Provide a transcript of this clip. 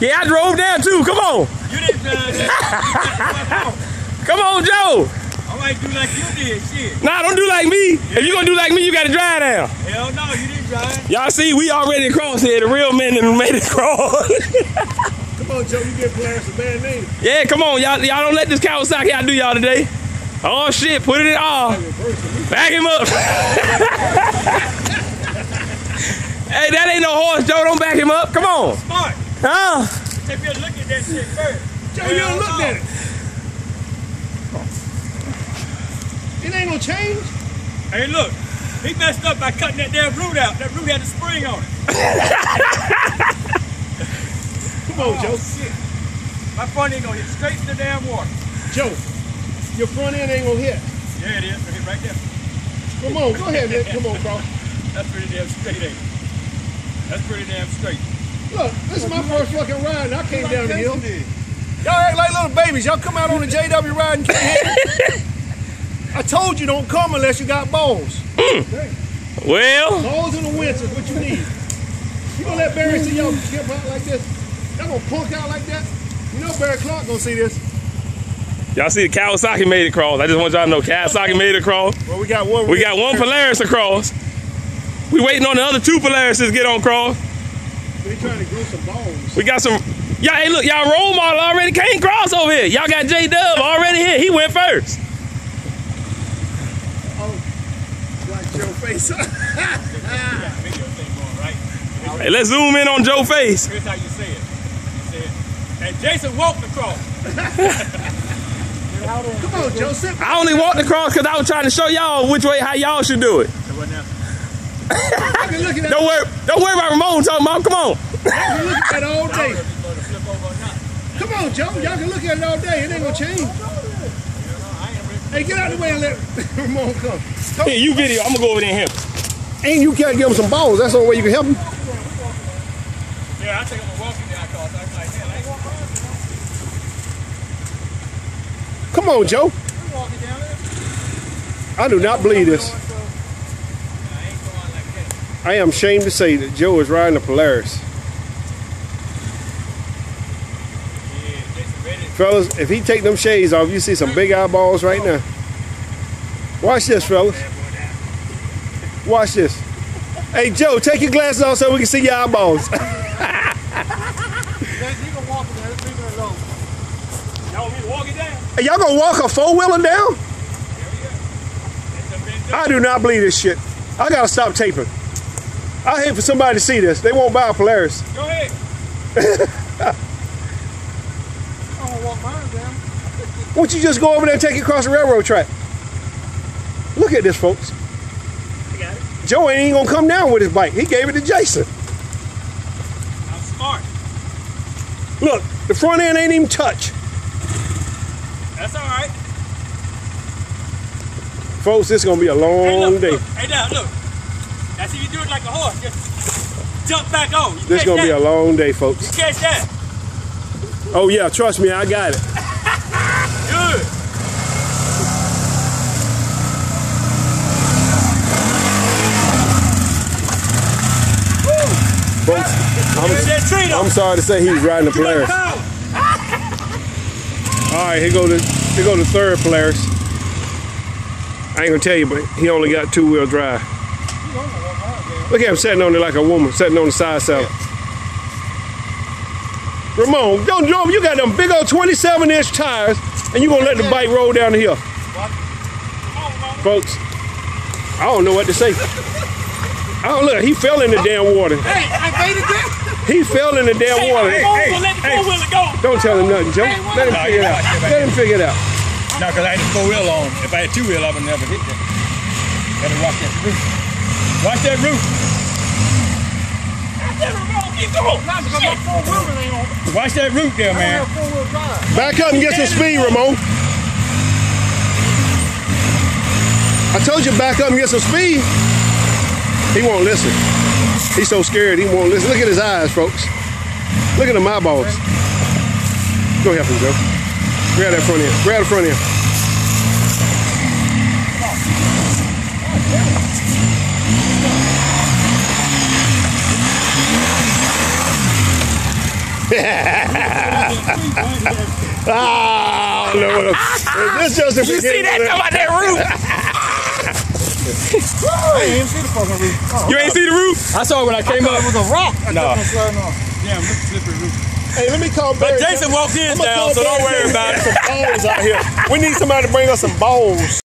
Yeah, I drove down too. Come on. You didn't drive that. Come on, Joe. I might do like you did. Shit. Nah, don't do like me. If you gonna do like me, you gotta drive down. Hell no, you didn't drive. Y'all see, we already across here. The real men done made it cross. Come on, Joe, you get Polaris a bad name. yeah, come on, y'all. Y'all don't let this Kawasaki outdo y'all do y'all today. Oh shit, put it in off. Back him up. hey, that ain't no horse, Joe. Don't back him up. Come on. Smart. Huh? If you look at that shit first. Joe, you done looked at it. Oh. It ain't gonna change. Hey, look. He messed up by cutting that damn root out. That root had a spring on it. Come on, oh, Joe. Shit. My front ain't gonna hit straight to the damn water. Joe, your front end ain't gonna hit. Yeah, it is. It hit right there. Come on, go ahead, man. Come on, Cross. That's pretty damn straight, ain't it? That's pretty damn straight. Look, this is my first fucking ride, and I came down the hill. Y'all act like little babies. Y'all come out on the JW ride and can't handle it. I told you don't come unless you got balls. Hmm. Well, Balls in the winter is what you need. You gonna let Barry see y'all skip out like this? Y'all gonna punk out like that? You know Barry Clark gonna see this. y'all see the Kawasaki made it across. I just want y'all to know Kawasaki made it across. Well, we got one. We got one Polaris across. We waiting on the other two Polaris to get on cross. We trying to grow some balls. We got some. Y'all, hey, look, y'all role model already came cross over here. Y'all got J Dub already here. He went first. Oh, Like Joe face. You got a video thing right? Hey, let's zoom in on Joe face. Here's how you say it. You say it. And Jason walked across. Come on, Joseph. I only walked across because I was trying to show y'all which way how y'all should do it. So what now? I can look at. Don't worry, don't worry about Ramone talking about. Come on. I can look at that all I don't know day. if it's going to flip over or not. Come on, Joe. Y'all can look at it all day. It ain't gonna change. I ain't really. Hey, get out of the way and let Ramone come. Here, you video. I'm gonna go over there and help. And you can't give him some balls. That's the only way you can help him. Yeah, I think I'm going to walk you down across. I'm like, hell, I ain't walking around. Come on, Joe. I'm walking down there. I do not believe this. I ain't going like that. I am ashamed to say that Joe is riding a Polaris. Fellas, if he take them shades off, you see some big eyeballs right now. Watch this, fellas. Watch this. Hey, Joe, take your glasses off so we can see your eyeballs. Y'all gonna walk a four-wheeler down? I do not believe this shit. I gotta stop taping. I hate for somebody to see this. They won't buy a Polaris. Go ahead. I don't want mine down. Won't you just go over there and take it across the railroad track? Look at this, folks. I got it. Joe ain't even gonna come down with his bike. He gave it to Jason. I'm smart. Look, the front end ain't even touch. That's all right. Folks, this is gonna be a Hey, long look, day. look. Hey, now, look. That's if you do it like a horse. Just jump back on. You This is gonna be a long day, folks. You catch that. Oh yeah, trust me, I got it. Good. Folks, Here's that tree, though. I'm sorry to say he was riding a Polaris. All right, here go the here go the third Polaris. I ain't gonna tell you, but he only got two wheel drive. Look at him sitting on it like a woman, sitting on the side saddle. Ramone, don't Joe, you got them big old 27 inch tires, and you gonna let the bike roll down the hill. Folks, I don't know what to say. Oh look, he fell in the damn water. Hey, I made it good. He fell in the damn water. Hey, hey, let the four-wheeler go. Don't tell him nothing, Joe. Let him figure it out. Let him figure it out. No, because I had the four wheel on. If I had two wheel, I would never hit that. Gotta watch that roof. Watch that roof. Watch that roof there, man. Back up and get some speed, Ramone. I told you back up and get some speed. He won't listen. He's so scared he won't listen. Look at his eyes, folks. Look at them eyeballs. Go help him, Joe. Grab that front end. Grab the front end. Ah, no, no. This just the You see that? beginning Talking of about that roof. I ain't even see the fucking roof. Oh, You ain't see the roof? I saw it when I came it up. was a rock. I No. kept on sliding off. Damn, look slippery roof. Hey, let me call Barry. Jason walked in I'ma down, so don't worry about it. Some balls out here. We need somebody to bring us some balls.